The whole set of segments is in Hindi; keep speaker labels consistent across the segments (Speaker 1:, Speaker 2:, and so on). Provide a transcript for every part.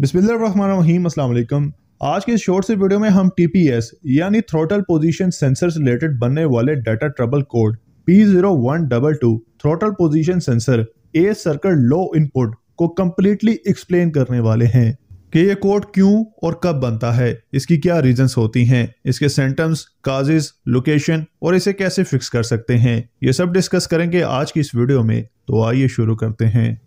Speaker 1: अस्सलाम वालेकुम आज के शॉर्ट से वीडियो में हम टीपीएस यानी थ्रोटल पोजीशन सेंसर से रिलेटेड बनने वाले data trouble code P zero one double two throttle position sensor A circuit low input को कम्प्लीटली एक्सप्लेन करने वाले हैं कि ये कोड क्यों और कब बनता है, इसकी क्या रीजंस होती हैं, इसके सेंटम्स काजेज लोकेशन और इसे कैसे फिक्स कर सकते हैं, ये सब डिस्कस करेंगे आज की इस वीडियो में। तो आइए शुरू करते हैं।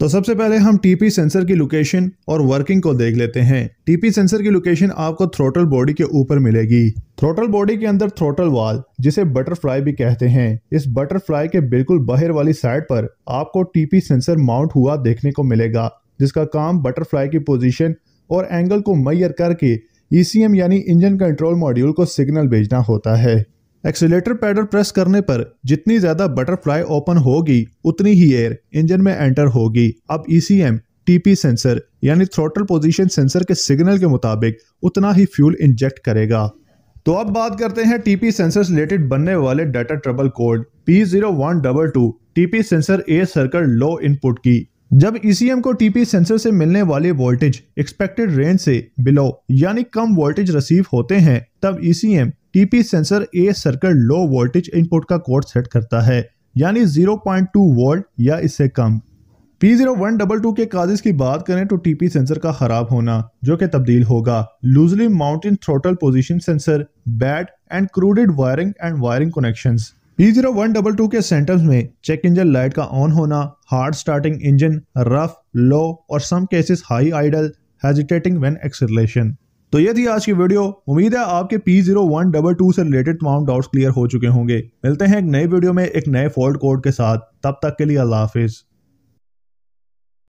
Speaker 1: तो सबसे पहले हम टीपी सेंसर की लोकेशन और वर्किंग को देख लेते हैं। टीपी सेंसर की लोकेशन आपको थ्रोटल बॉडी के ऊपर मिलेगी। थ्रोटल बॉडी के अंदर थ्रोटल वाल जिसे बटरफ्लाई भी कहते हैं, इस बटरफ्लाई के बिल्कुल बाहर वाली साइड पर आपको टीपी सेंसर माउंट हुआ देखने को मिलेगा, जिसका काम बटरफ्लाई की पोजीशन और एंगल को मैयर करके ईसीएम यानी इंजन कंट्रोल मॉड्यूल को सिग्नल भेजना होता है। एक्सीटर पैडल प्रेस करने पर जितनी ज़्यादा बटरफ्लाई ओपन होगी, उतनी ही एयर इंजन में एंटर होगी। अब ईसीएम टीपी सेंसर, यानी थ्रोटल पोजीशन सेंसर के सिग्नल के मुताबिक उतना ही फ्यूल इंजेक्ट करेगा। तो अब बात करते हैं टीपी सेंसर रिलेटेड बनने वाले data trouble code P zero one double two TP sensor A circuit low input की। जब ईसीएम को टीपी सेंसर से मिलने वाले वोल्टेज एक्सपेक्टेड रेंज से बिलो यानी कम वोल्टेज रिसीव होते हैं, तब ECM TP sensor A circuit low voltage input का कोड सेट करता है, यानी 0.2 वोल्ट या इससे कम। P zero one double two के काजेज की बात करें तो टीपी सेंसर का खराब होना, जो कि तब्दील होगा। Loosely mounted throttle position sensor bad and corroded wiring and wiring connections P zero one double two के सेंटर्स में चेक इंजन लाइट का ऑन होना hard starting engine rough low और some cases high idle hesitating when acceleration तो ये थी आज की वीडियो। उम्मीद है आपके पी ज़ीरो वन डबल टू से रिलेटेड तमाम डाउट्स क्लियर हो चुके होंगे। मिलते हैं एक नए वीडियो में एक नए फॉल्ट कोड के साथ। तब तक के लिए अल्लाह हाफिज़।